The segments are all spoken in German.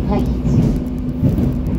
Ausstieg rechts.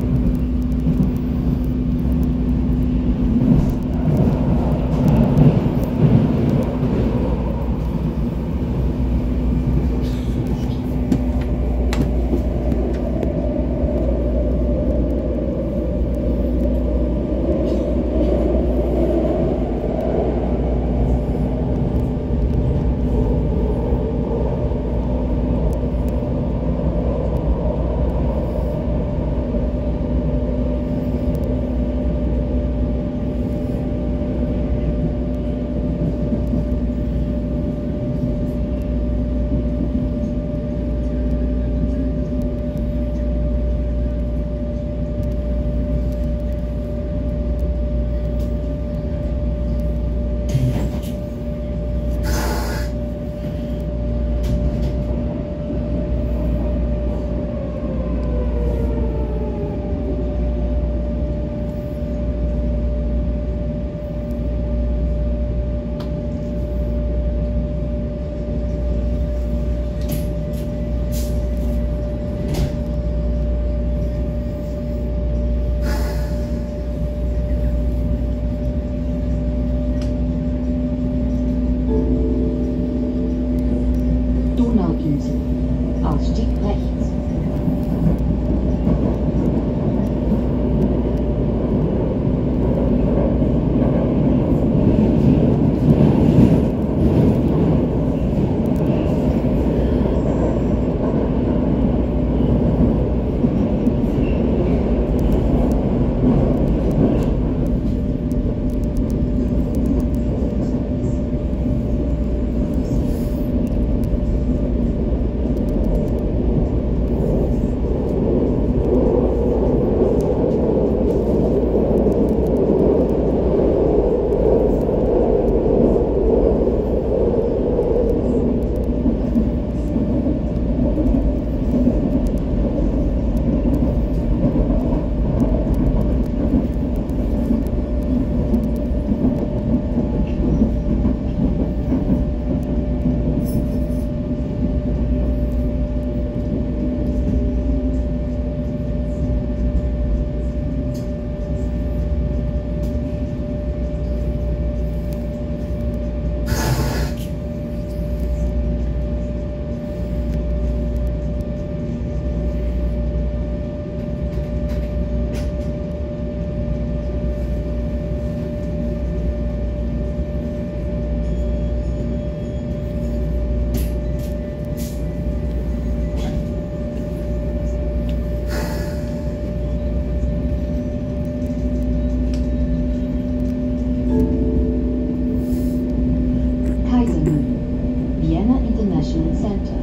Center.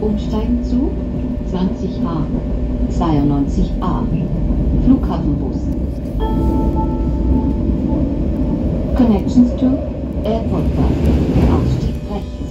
Umsteigenzug 20a. 92a. Flughafenbus. Connections to Airport Bus. Ausstieg rechts.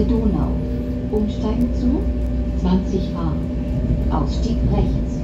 Alte Donau. Umsteigenzug 20a. Ausstieg rechts.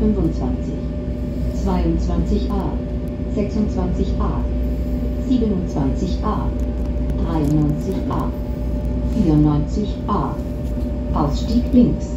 25, 22a, 26a, 27a, 93a, 94a. Ausstieg links.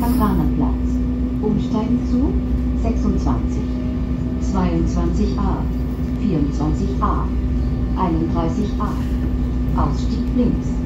Kampanerplatz. Umsteigen zu 26, 22a, 24a, 31a. Ausstieg links.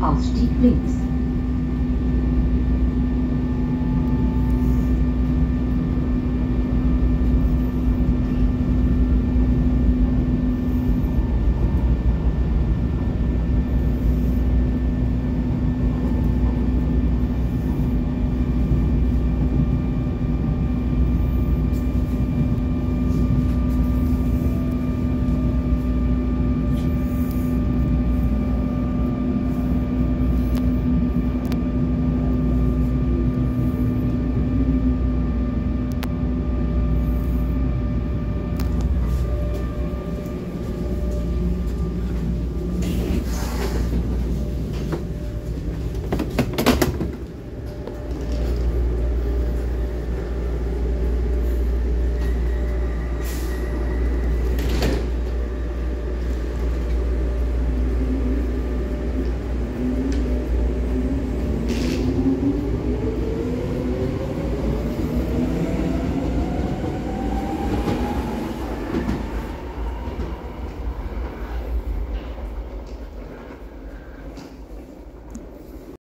28a. Regionalbusse. Ausstieg links.